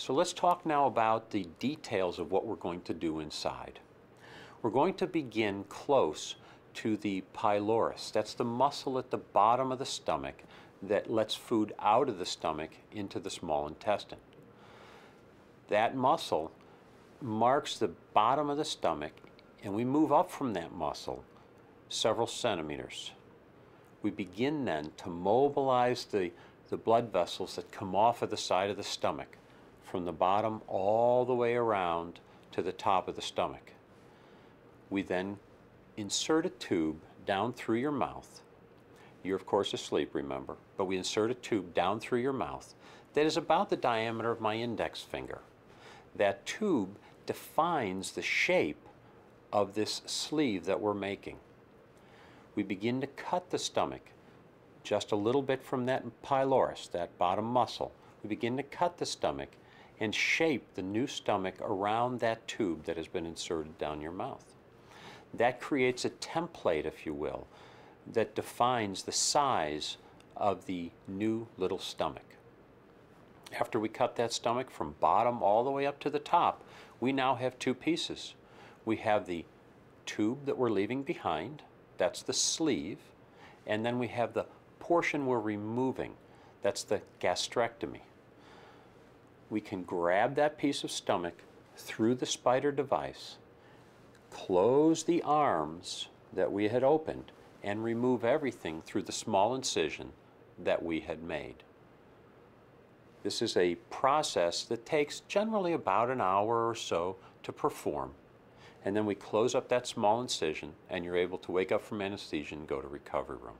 So let's talk now about the details of what we're going to do inside. We're going to begin close to the pylorus. That's the muscle at the bottom of the stomach that lets food out of the stomach into the small intestine. That muscle marks the bottom of the stomach and we move up from that muscle several centimeters. We begin then to mobilize the, the blood vessels that come off of the side of the stomach from the bottom all the way around to the top of the stomach. We then insert a tube down through your mouth. You're, of course, asleep, remember, but we insert a tube down through your mouth that is about the diameter of my index finger. That tube defines the shape of this sleeve that we're making. We begin to cut the stomach just a little bit from that pylorus, that bottom muscle. We begin to cut the stomach and shape the new stomach around that tube that has been inserted down your mouth. That creates a template, if you will, that defines the size of the new little stomach. After we cut that stomach from bottom all the way up to the top, we now have two pieces. We have the tube that we're leaving behind, that's the sleeve, and then we have the portion we're removing, that's the gastrectomy. We can grab that piece of stomach through the spider device, close the arms that we had opened, and remove everything through the small incision that we had made. This is a process that takes generally about an hour or so to perform. And then we close up that small incision and you're able to wake up from anesthesia and go to recovery room.